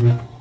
Mm-hmm.